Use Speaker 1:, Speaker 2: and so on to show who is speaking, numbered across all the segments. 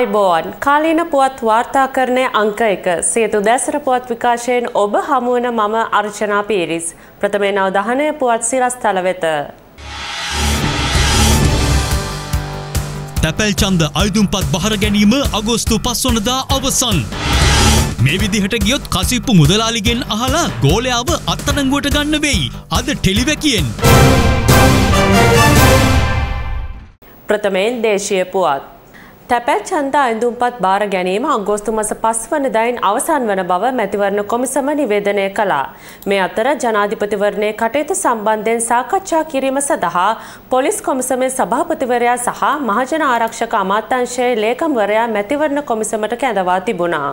Speaker 1: ආයිබෝවන් කාලීන පුවත් වාර්තාකරණය අංක එක සේතු දැසර පුවත් විකාශයෙන් ඔබ හමුවන මම අර්චනා පීරිස් ප්‍රථමේ නව දහනය පුවත් සිරස්තල වෙත.
Speaker 2: තැපැල් චන්ද අයුතුම්පත් බහර ගැනීම අගෝස්තු පස්වනදා අවසන්. මේ විදිහට ගියොත් කසිප්පු මුදලාලිගෙන් අහලා ගෝලයාව අත්තනංගුවට ගන්න වෙයි. අද ටෙලිවැකියෙන්.
Speaker 1: ප්‍රථමයෙන් දේශය පුවත්. තැපැල් චන්ද අයිඳුම්පත් භාර ගැනීම අගෝස්තු මස පස්වන දයින් අවසන් වන බව මැතිවරණ කොමිසම නිවේදනය කළා. මේ අතර ජනාධිපතිවරණය කටයුතු සම්බන්ධයෙන් සාකච්ඡා කිරීම සඳහා පොලිස් කොමිසමේ සභාපතිවරයා සහ මහජන ආරක්ෂක අමාත්‍යංශයේ ලේකම්වරයා මැතිවරණ කොමිසමට කැඳවා තිබුණා.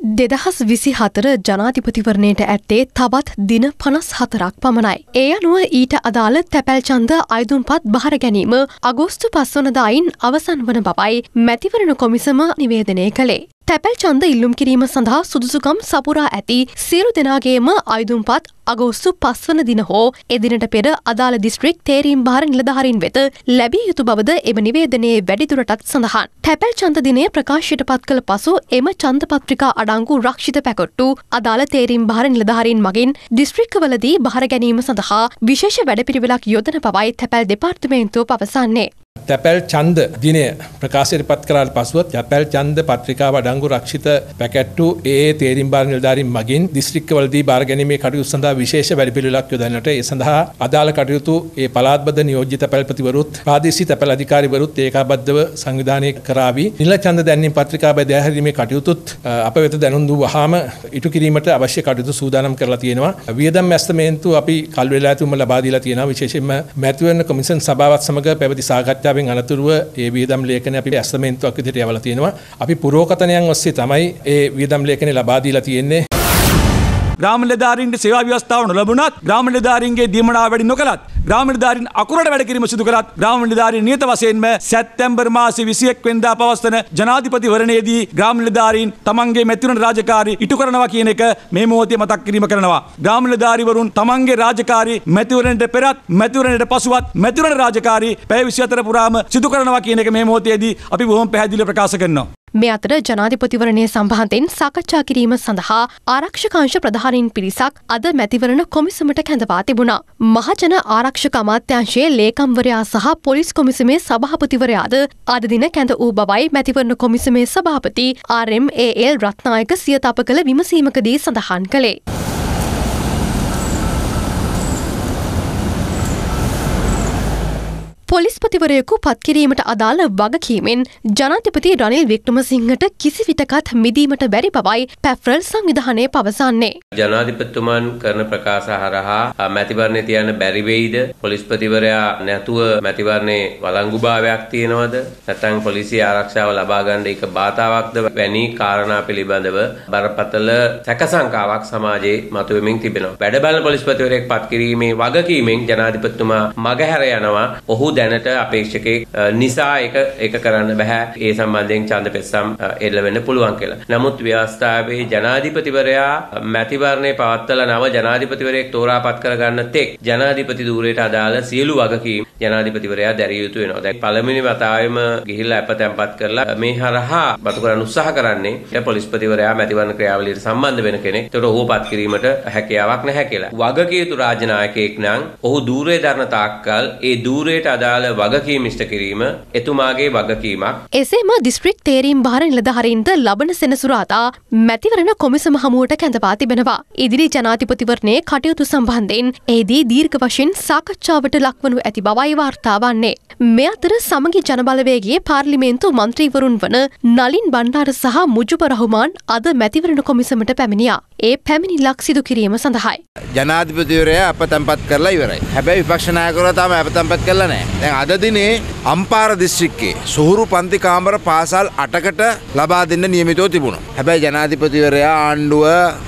Speaker 3: දෙදහස් විසි හතර ජනාධිපතිවරණයට ඇත්තේ තවත් දින පනස් හතරක් පමණයි. ඒ අනුව ඊට අදාළ තැපැල් චන්ද අයිදුම්පත් බහර ගැනීම අගෝස්තු පස්වනදායින් අවසන් වන බවයි මැතිවරණ කොමිසම නිවේදනය කළේ. තැපැල් චන්ද ඉල්ලුම් කිරීම සඳහා සුදුසුකම් සපුරා ඇති සියලු දෙනාගේම අයිදුම්පත් අගෝස්තු පස්වන දින හෝ එදිනට පෙර අදාළ දිස්ත්‍රික් තේරීම් භාර නිලධහරින් වෙත ලැබිය යුතු බවද එම නිවේදනයේ වැඩිදුරටත් සඳහන්. තැපැල් චන්ද දිනය ප්‍රකාශයට පත් කළ පසු එම චන්දපත්‍රිකා අඩංගු රක්ෂිත පැකොට්ටු අදාළ තේරීම් භාර නිලධහරින් මගින් දිස්ත්‍රික්කවලදී භාර ගැනීම සඳහා විශේෂ වැඩපිරිවෙලක් යොදන බවයි තැපැල් දෙපාර්තමේන්තුව පවසන්නේ.
Speaker 4: තැපැල් චන්ද දිනය ප්‍රකාශයට පත් කරාට පසුව තැපැල් චන්ද පත්‍රිකාව අඩංගු රක්ෂිත පැකැට්ටු ඒ තේරීම් භාර නිලධාරීන් මගින් දිස්ත්‍රික්කවලදී බාර ගැනීමේ කටයුතු සඳහා විශේෂ වැඩපිළිවෙලක් යොදන්නට ඒ සඳහා අදාළ කටයුතු ඒ පළාත්බද්ධ නියෝජ්‍ය තැපැල්පතිවරුත් ප්‍රාදේශීය තැපැල් අධිකාරිවරුත් ඒකාබද්ධව සංවිධානය කරાવી නිල ඡන්ද දැන්වීම පත්‍රිකාව දැහැරීමේ කටයුතුත් අප වෙත දැනුම් දුව වහාම ඉටු කිරීමට අවශ්‍ය කටයුතු සූදානම් කරලා තියෙනවා. වියදම් ඇස්තමේන්තු අපි කල් වෙලා තුම ලබා දීලා තියෙනවා. විශේෂයෙන්ම මැතිවරණ කොමිෂන් සභාවත් සමග පැවති සාකච්ඡා සාකච්ඡාවෙන් අනතුරුව ඒ වියදම් ලේඛනය අපි ඇස්තමේන්තුවක් විදිහට යවලා තියෙනවා. අපි පුරෝකතනයන් ඔස්සේ තමයි ඒ වියදම් ලේඛනය ලබා දීලා තියෙන්නේ.
Speaker 5: ග්‍රාම නිලධාරීන්ට සේවා ව්‍යවස්ථාව නොලැබුණත් ග්‍රාම නිලධාරීන්ගේ දීමනාව වැඩි නොකලත් ග්‍රාම නිලධාරීන් අකුරට වැඩ කිරීම සිදු කරත් ග්‍රාම නිලධාරීන් නියත වශයෙන්ම සැප්තැම්බර් මාසේ 21 වෙනිදා පවස්වන ජනාධිපතිවරණයේදී ග්‍රාම නිලධාරීන් තමන්ගේ මැතිවරණ රාජකාරී ඉටු කරනවා කියන එක මේ මොහොතේ මතක් කිරීම කරනවා. ග්‍රාම නිලධාරීවරුන් තමන්ගේ රාජකාරී මැතිවරණයට පෙරත් මැතිවරණයට පසුවත් මැතිවරණ රාජකාරී පැය 24 පුරාම සිදු කරනවා කියන එක මේ මොහොතේදී අපි බොහොම පැහැදිලිව ප්‍රකාශ කරනවා.
Speaker 3: මේ අතර ජනාධිපතිවරණය සම්බන්ධයෙන් සාකච්ඡා කිරීම සඳහා ආරක්ෂකාංශ ප්‍රධානීන් පිරිසක් අද මැතිවරණ කොමිසමට කැඳවා තිබුණා. මහජන ආරක්ෂක අමාත්‍යංශයේ ලේකම්වරයා සහ පොලිස් කොමිසමේ සභාපතිවරයාද අද දින කැඳ වූ බවයි මැතිවරණ කොමිසමේ සභාපති RMAL රත්නායක සියතප කළ විමසීමකදී සඳහන් කළේ. පොලිස්පතිවරයෙකු පත්කිරීමට අදාළ වගකීමෙන් ජනාධිපති රනිල් වික්‍රමසිංහට කිසි විටකත් මිදීමට බැරි බවයි පැෆ්රල් සංවිධානය පවසන්නේ.
Speaker 6: ජනාධිපතිතුමන් කරන ප්‍රකාශ හරහා මැතිවරණය තියන්න බැරි වෙයිද? පොලිස්පතිවරයා නැතුව මැතිවරණේ වළංගුභාවයක් තියෙනවද? නැත්නම් පොලිසිය ආරක්ෂාව ලබා ගන්න එක බාධාවක්ද වැනි කාරණා පිළිබඳව බරපතල සැකසංකාවක් සමාජයේ මතුවෙමින් තිබෙනවා. වැඩ බලන පොලිස්පතිවරයෙක් පත්කිරීමේ වගකීමෙන් ජනාධිපතිතුමා මගහැර යනවා. ඔහු දැනට අපේක්ෂකෙක් නිසා ඒක ඒක කරන්න බෑ ඒ සම්බන්ධයෙන් ඡන්ද පෙස්සම් එල්ල වෙන්න පුළුවන් කියලා. නමුත් ව්‍යවස්ථාවේ ජනාධිපතිවරයා මැතිවරණය පවත්වලා නව ජනාධිපතිවරයෙක් තෝරාපත් කරගන්න තෙක් ජනාධිපති ධූරයට අදාළ සියලු වගකීම් ජනාධිපතිවරයා දැරිය යුතු වෙනවා. දැන් පළමුවෙනි වතාවෙම ගිහිල්ලා අප තැන්පත් කරලා මේ හරහා බතු කරන්න උත්සාහ කරන්නේ පොලිස්පතිවරයා මැතිවරණ ක්‍රියාවලියට සම්බන්ධ වෙන කෙනෙක්. ඒකට ඔහු පත් කිරීමට හැකියාවක් නැහැ කියලා. වගකීම් යුතු රාජ්‍ය නායකයෙක් නම් ඔහු ධූරයේ දරන තාක්කල් ඒ ධූරයට අදාළ අදාළ වගකීම් ඉෂ්ට කිරීම එතුමාගේ වගකීමක්.
Speaker 3: එසේම දිස්ත්‍රික් තේරීම් භාර නිලධහරින්ද ලබන සෙනසුරාදා මැතිවරණ කොමිසම හමුවට කැඳවා තිබෙනවා. ඉදිරි ජනාධිපතිවරණයේ කටයුතු සම්බන්ධයෙන් එහිදී දීර්ඝ වශයෙන් සාකච්ඡාවට ලක්වනු ඇති බවයි වාර්තා වන්නේ. මේ අතර සමගි ජනබලවේගේ පාර්ලිමේන්තු මන්ත්‍රීවරුන් වන නලින් බණ්ඩාර සහ මුජුබ රහුමාන් අද මැතිවරණ කොමිසමට පැමිණියා. ඒ පැමිණිල්ලක් සිදු කිරීම සඳහායි.
Speaker 7: ජනාධිපතිවරයා අප තැන්පත් කරලා ඉවරයි. හැබැයි විපක්ෂ 나යකවරු තාම අප තැන්පත් කරලා නැහැ. දැන් අද දිනේ අම්පාර දිස්ත්‍රික්කයේ සුහුරු පන්ති කාමර පාසල් 8කට ලබා දෙන්න නියමිතව තිබුණා. හැබැයි ජනාධිපතිවරයා ආණ්ඩුව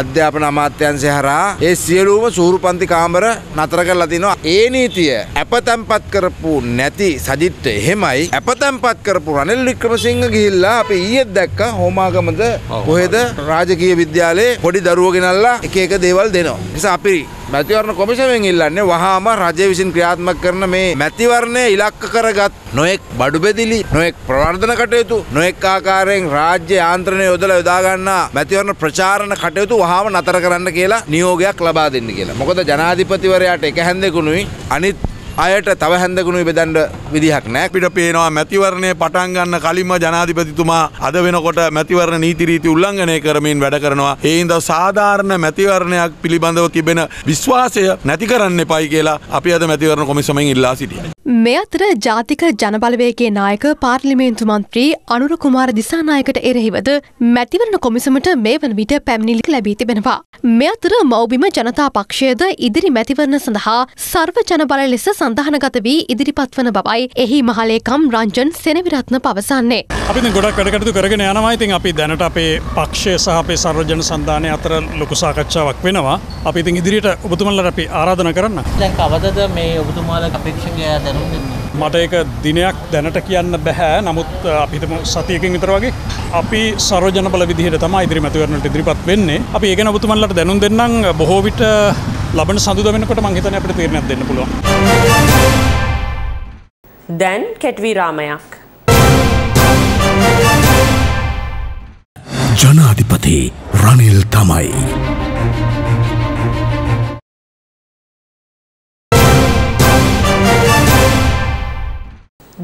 Speaker 7: අධ්‍යාපන අමාත්‍යාංශය හරහා ඒ සියලුම සුහුරු පන්ති කාමර නතර කරලා තිනවා. ඒ නීතිය අප තැන්පත් කරපු නැති සජිත් එහෙමයි අප තැන්පත් කරපු රනිල් වික්‍රමසිංහ ගිහිල්ලා අපි ඊයේත් දැක්කා හෝමාගමද කොහෙද රාජකීය විද්‍යාලයේ පොඩි දරුවෝ ගෙනල්ලා එක එක දේවල් දෙනවා. නිසා අපි මැතිවරණ කොමිසමෙන් ඉල්ලන්නේ වහාම රජය විසින් ක්‍රියාත්මක කරන මේ මැතිවරණය ඉලක්ක කරගත් නොයෙක් බඩු බෙදිලි නොයෙක් ප්‍රවර්ධන කටයුතු නොයෙක් ආකාරයෙන් රාජ්‍ය යාන්ත්‍රණය යොදලා යොදා ගන්නා මැතිවරණ ප්‍රචාරණ කටයුතු වහාම නතර කරන්න කියලා නියෝගයක් ලබා දෙන්න කියලා. මොකද ජනාධිපතිවරයාට එක හැන්දෙකුණුයි අනිත් අයට තව හැන්දකුණු බෙදන්ඩ විදිහක් නෑ
Speaker 8: අපිට පේනවා මැතිවරණය පටන් ගන්න කලින්ම ජනාධිපතිතුමා අද වෙනකොට මැතිවරණ නීතිරීති උල්ලංඝනය කරමින් වැඩ කරනවා. ඒහින්ද සාධාරණ මැතිවරණයක් පිළිබඳව තිබෙන විශ්වාසය නැති කරන්න එපයි කියලා අපි අද මැතිවරණ කොමිසමෙන් ඉල්ලා සිටිය.
Speaker 3: මේ අතර ජාතික ජනබලවේගේ නායක පාර්ලිමේන්තු මන්ත්‍රී අනුර කුමාර දිසානායකට එරෙහිවද මැතිවරණ කොමිසමට මේ වන විට පැමිණිලි ලැබී තිබෙනවා. මේ අතර මෞබිම ජනතා පක්ෂයද ඉදිරි මැතිවරණ සඳහා සර්ව ජනබල ලෙස සඳහනගත වී ඉදිරිපත් වන බවයි එහි මහලේකම් රංජන් සෙනවිරත්න පවසන්නේ.
Speaker 9: අපි ගොඩක් වැඩකටතු කරගෙන යනවා. ඉතින් අපි දැනට අපේ පක්ෂය සහ අපේ සර්වජන සන්ධානය අතර ලොකු සාකච්ඡාවක් වෙනවා. අපි ඉතින් ඉදිරියට ඔබතුමල්ලට අපි ආරාධන කරන්න.
Speaker 10: දැන් කවදද මේ ඔබතුමාල අපේක්ෂකය දැනුම් දෙන්න?
Speaker 9: මට ඒක දිනයක් දැනට කියන්න බැහැ නමුත් අපිතම සතියකින් විතර වගේ අපි සරෝජන බල විදිහට තමයි ඉදිරි මැතිවරණට ඉදිරිපත් වෙන්නේ. අපි ඒගෙන ඔබතුමල්ලට දැනුම් දෙන්නම්. බොහෝ විට ලබන සඳුද වෙනකොට මං හිතන්නේ අපිට තීරණයක් දෙන්න පුළුවන්.
Speaker 1: දැන් කෙට්විරාමයක්
Speaker 11: ජනාධිපති රනිල් තමයි.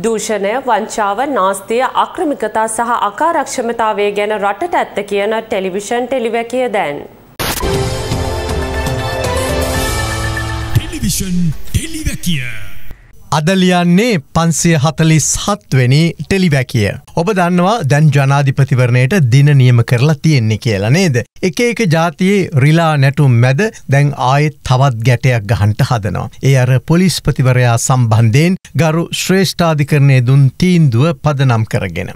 Speaker 1: දූෂණය වංචාව නාස්තිය අක්‍රමිකතා සහ අකාරක්ෂමතාවය ගැන රටට ඇත්ත කියන ටෙලිවිෂන් ටෙලිවැකිය දැන්.
Speaker 2: ටෙලිවිෂන් ටෙලිවැකිය.
Speaker 12: අදලියන්නේ පන්සිය හතලිස් හත්වැනි ටෙලිවැකිය. ඔබ දන්නවා දැන් ජනාධිපතිවරණයට දින නියම කරලා තියෙන්නේ කියලා නේද. එක එක ජාතියේ රිලා නැටුම් මැද දැන් ආයෙත් තවත් ගැටයක් ගහන්ට හදනවා. ඒ අර පොලිස්පතිවරයා සම්බන්ධයෙන් ගරු ශ්‍රේෂ්ඨාධිකරණය දුන් තීන්දුව පදනම් කරගෙන.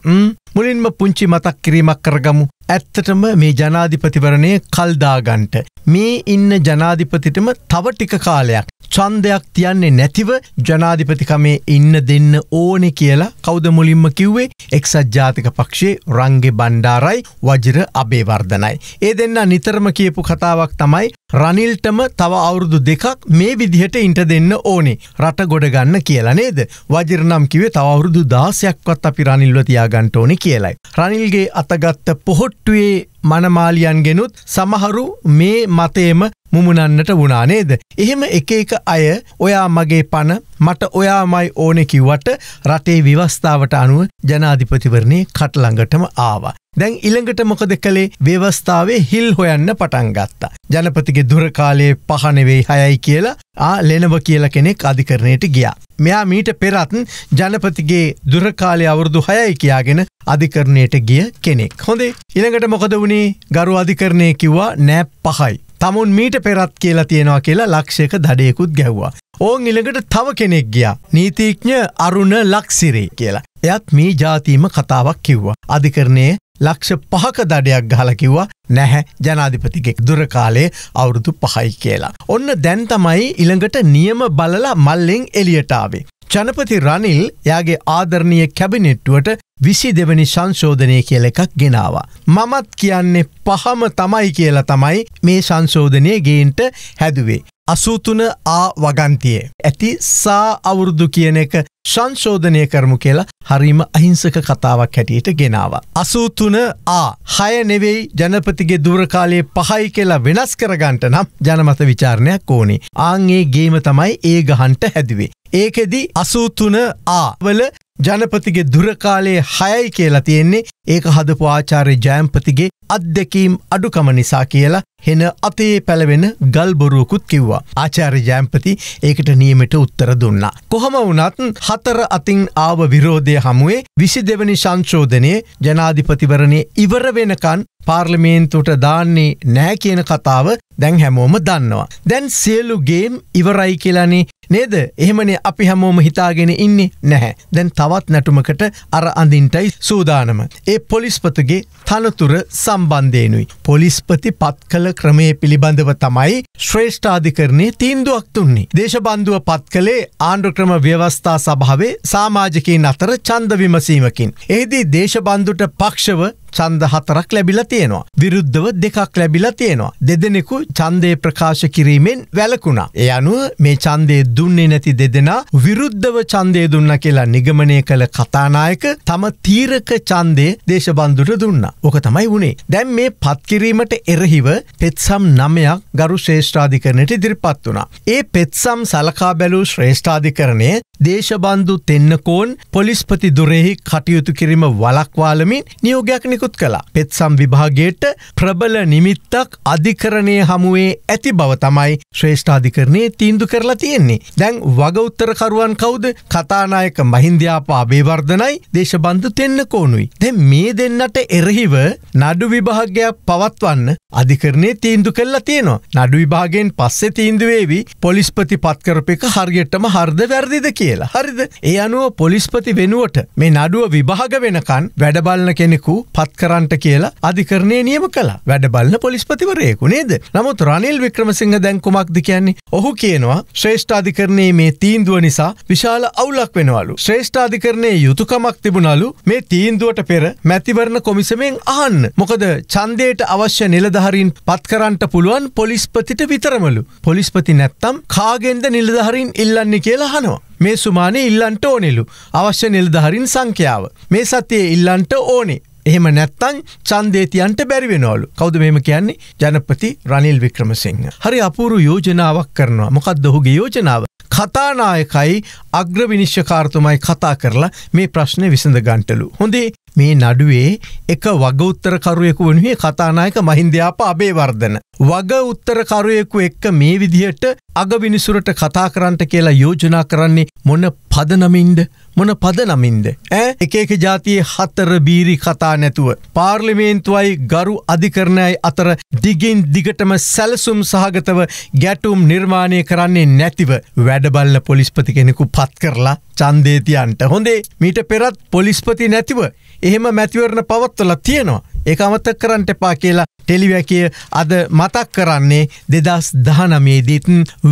Speaker 12: මුලින්ම පුංචි මතක් කිරීමක් කරගමු. ඇත්තටම මේ ජනාධිපතිවරණය කල්දාගන්ට. මේ ඉන්න ජනාධිපතිටම තව ටික කාලයක් චන්දයක් තියන්නේ නැතිව ජනාධිපතිකමේ ඉන්න දෙන්න ඕනෙ කියලා කෞද මුලින්ම කිව්වේ එක්සත් ජාතික පක්ෂේ රංගෙ බණ්ඩාරයි වජර අබේවර්ධනයි. ඒ දෙන්න නිතරම කියපු කතාවක් තමයි රනිල්ටම තව අවුරුදු දෙකක් මේ විදිහට ඉන්ට දෙන්න ඕනේ රට ගොඩගන්න කියලා නේද. වජරනම් කිවේ තවරුදු දාසයක්වත් අපි රනිල්ව තියාගන්ට ඕනෙ කියලයි. රනිල්ගේ අතගත්ත පොහොට්ටුවේ මනමාලියන් ගෙනුත් සමහරු මේ මතේම මුමුණන්නට වුණා නේද. එහෙම එක එක අය ඔයා මගේ පණ මට ඔයාමයි ඕනෙ කිව්වට රටේ විවස්ථාවට අනුව ජනාධිපතිවරණය කටළඟටම ආවා. දැන් ඉළඟට මොකද කළේ ව්‍යවස්ථාවේ හිල් හොයන්න පටන් ගත්තා. ජනපතිගේ දුරකාලයේ පහනෙවෙයි හයයි කියලා ආ ලෙනව කියල කෙනෙක් අධිකරණයට ගියා. මෙයා මීට පෙරත් ජනපතිගේ දුරකාලය අවුරුදු හයයි කියාගෙන අධිකරණයට ගිය කෙනෙක්. හොඳේ ඉළඟට මොකද වුණේ ගරු අධිකරණය කිව්වා නෑ පහයි. තමුන් මීට පෙරත් කියලා තියෙනවා කියලා ලක්ෂයක දඩයකුත් ගැව්වා. ඕන් ඉළඟට තව කෙනෙක් ගියා. නීතිීඥ අරුණ ලක්සිරේ කියලා. එයත් මේ ජාතීම කතාවක් කිව්වා. අධිකරණය ලක්ෂ පහක දඩයක් ගහලකිව්වා නැහැ ජනාධිපතිගෙක් දුරකාලේ අවුරුදු පහයි කියලා. ඔන්න දැන් තමයි ඉළඟට නියම බලලා මල්ලෙන් එලියටාවේ. ජනපති රනිල් යාගේ ආදරණය කැබිනෙට්ටුවට විසි දෙවනි සංශෝධනය කියල එකක් ගෙනවා. මමත් කියන්නේ පහම තමයි කියලා තමයි මේ සංශෝධනය ගේන්ට හැදුවේ. අසූතුන ආ වගන්තියේ. ඇති සා අවුරුදු කියන එක සංශෝධනය කරමු කියලා හරිම අහිංසක කතාවක් හැටියට ගෙනවා. අසූතුන ආ හය නෙවෙයි ජනපතිගේ දුරකාලයේ පහයි කියලා වෙනස් කරගන්ට නම් ජනමත විචාරණයක් ඕනේ. ආංගේ ගේම තමයි ඒ ගහන්ට හැදුවේ. ඒකෙදි අසූතුන ආවල ජනපතිගේ දුරකාලයේ හයයි කියලා තියෙන්නේ. ඒක හදපු ආචාරය ජයම්පතිගේ අත්දැකීම් අඩුකම නිසා කියලා හෙන අතේ පැළවෙන ගල්බොරුවකුත් කිව්වා. ආචාර්ය ජයම්පති ඒකට නියමට උත්තර දුන්නා. කොහොම වනත් හතර අතින් ආව විරෝධය හමුවේ විසි දෙවනි සංශෝධනය ජනාධිපතිවරණය ඉවර වෙනකන් පාර්ලිමේන්තුට දාන්නේ නෑ කියන කතාව දැන් හැමෝම දන්නවා. දැන් සියලුගේම් ඉවරයි කියලනේ නේද එහෙමනේ අපි හැමෝම හිතාගෙන ඉන්නේ නැහැ. දැන් තවත් නැටුමකට අර අඳින්ටයි සූදානම. ඒ පොලිස්පතුගේ තනතුර සම්බන්ධයනුයි. පොලිස්පති පත් කළ ක්‍රමය පිළිබඳව තමයි ශ්‍රේෂ්ඨාධිකරණය තීන්දුවක් තුන්නේ. දේශබන්ධුව පත් කළේ ආණ්ඩුක්‍රම ව්‍යවස්ථා සභාවේ සාමාජිකයින් අතර චන්ද විමසීමකින්. එහිදී දේශබන්ධුට පක්ෂව චන්ද හතරක් ලැබිලා තියෙනවා. විරුද්ධව දෙකක් ලැබිලා තියෙනවා. දෙදෙනෙකු ඡන්දය ප්‍රකාශ කිරීමෙන් වැළකුණා. ඒ අනුව මේ ඡන්දය දුන්නේ නැති දෙදෙනා විරුද්ධව ඡන්දය දුන්න කියලා නිගමනය කළ කතානායක තම තීරක ඡන්දය දේශබන්දුට දුන්නා. ඕක තමයි වුණේ. දැන් මේ පත්කිරීමට එරහිව පෙත්සම් නමයක් ගරු ශ්‍රේෂ්ඨාධිකරණයට ඉදිරිපත් වුණා. ඒ පෙත්සම් සලකා බැලූ ශ්‍රේෂ්ඨාධිකරණය දේශබන්ධු දෙන්නකෝන් පොලිස්පති දුරෙහි කටයුතු කිරීම වලක්වාලමින් නියෝගයක් නිකුත් කලා. පෙත්සම් විභාගයට ප්‍රබල නිමිත්තක් අධිකරණය හමුවේ ඇති බව තමයි ශ්‍රේෂ්ඨාධිකරණය තීන්දු කරලා තියෙන්නේ. දැන් වග උත්තරකරුවන් කවුද කතානායක මහින්දයාප අභේවර්ධනයි දේශබන්ධ දෙන්න කෝනුයි. දැ මේ දෙන්නට එරහිව නඩු විභාගයක් පවත්වන්න අධිකරණය තීන්දු කල්ලා තියෙනවා. නඩු විභාගෙන් පස්සෙ තීන්දුවේවි පොලිස්පති පත්කරප එක හරියටම හර්ද වැරදිද කියලා. හරිද ඒ අනුව පොලිස්පති වෙනුවට මේ නඩුව විභාග වෙනකන් වැඩබල්න කෙනෙකු පත්කරන්ට කියලා අධිකරණය නියම කලා වැඩබල්න පොලිස්පතිවරයෙකු නේද. නමුත් රනිල් වික්‍රමසිංහ දැන්කුමක්ද කියන්නේ ඔහු කියනවා ශ්‍රේෂ්ඨාධිකරණයේ මේ තීන්දුව නිසා විශාල අවුලක් වෙනවලු. ශ්‍රේෂ්ඨාධිකරණය යුතුකමක් තිබුණලු මේ තීන්දුවට පෙර මැතිවරණ කොමිසමෙන් අහන්න. මොකද චන්දයට අවශ්‍ය නිලධහරින් පත්කරන්ට පුළුවන් පොලිස්පතිට විතරමලු. පොලිස්පති නැත්තම් කාගෙන්ද නිලධහරින් ඉල්ලන්නේ කියලා හනවා. මේ සුමානය ඉල්ලන්ට ඕනෙලු අවශ්‍ය නිල්ධහරින් සංඛ්‍යාව. මේ සතියේ ඉල්ලන්ට ඕනේ. එහෙම නැත්තං චන්දේතියන්ට බැරිවෙනවලු කෞද මෙම කියන්නේ ජනපති රනිල් වික්‍රමසිංහ. හරි අපූරු යෝජනාවක් කරනවා මොකක් දොහුගේ යෝජනාව. කතානායකයි අග්‍රවිනිශ්්‍යකාර්තුමයි කතා කරලා මේ ප්‍රශ්නය විසඳ ගන්ටලු. හොඳේ මේ නඩුවේ එක වග උත්තරකරුවෙකු වනුවේ කතානායක මහින්දයාප අබේවර්ධන. වග උත්තරකරුවෙකු එක්ක මේ විදිහට අගවිනිසුරට කතා කරන්නට කියලා යෝජනා කරන්නේ මොන පදනමින්ද මොන පදනමින්ද. ඇ එක එක ජාතියේ හත්තර බීරි කතා නැතුව. පාර්ලිමේන්තුවයි ගරු අධිකරණයයි අතර දිගින් දිගටම සැලසුම් සහගතව ගැටුම් නිර්මාණය කරන්නේ නැතිව වැඩබල්ල පොලිස්පති කෙනෙකු පත් කරලා චන්දේතියන්ට හොඳේ මීට පෙරත් පොලිස්පති නැතිව එහෙම මැතිවරණ පවත්වල තියෙනවා. ඒ අමතක් කරන්නට එපා කියලා ටෙලිවැකිය අද මතක් කරන්නේ දෙදස් දහනමේදීත්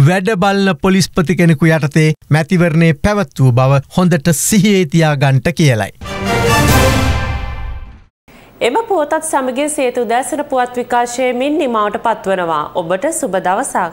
Speaker 12: වැඩබල්ල පොලිස්පති කෙනෙකු යටතේ මැතිවරණය පැවත්වූ බව හොඳට සිහිේතියා ගන්ට කියලයි.
Speaker 1: එම පුවතත් සමගින් සේතු දැසන පුවත් විකාශයමින් නිමාවට පත්වනවා ඔබට සුබ දවසක්.